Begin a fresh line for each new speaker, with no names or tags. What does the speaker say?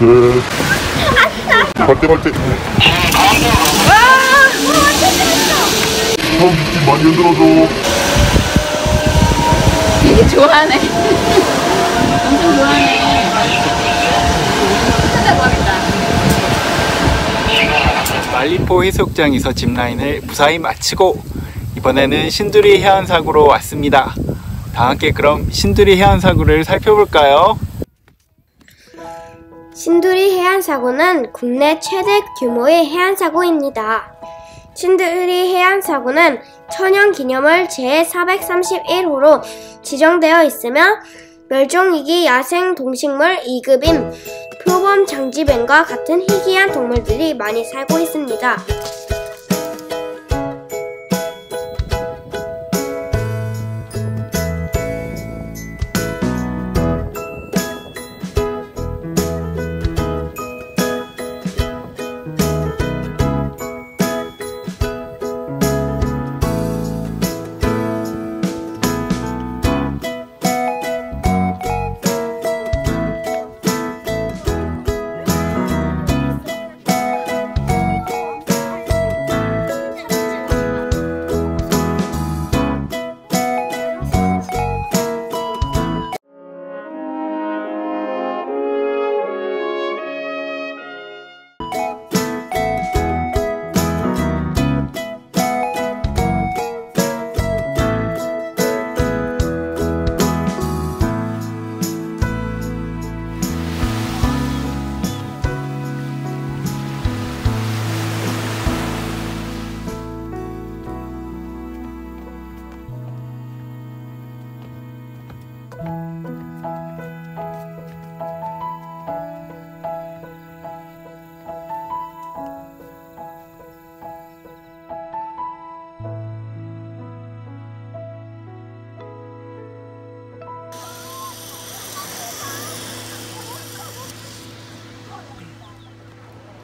셋. 갈대 갈대. 형 미끼 많이 흔들어줘.
되게 좋아하네. 엄청 좋아하네. 찾아봐야겠다.
말리포 해수욕장에서 짚라인을 무사히 마치고 이번에는 신두리 해안사구로 왔습니다. 다 함께 그럼 신두리 해안사구를 살펴볼까요?
신두리 해안사고는 국내 최대 규모의 해안사고입니다. 신두리 해안사고는 천연기념물 제431호로 지정되어 있으며 멸종위기 야생 동식물 2급인 표범 장지뱀과 같은 희귀한 동물들이 많이 살고 있습니다.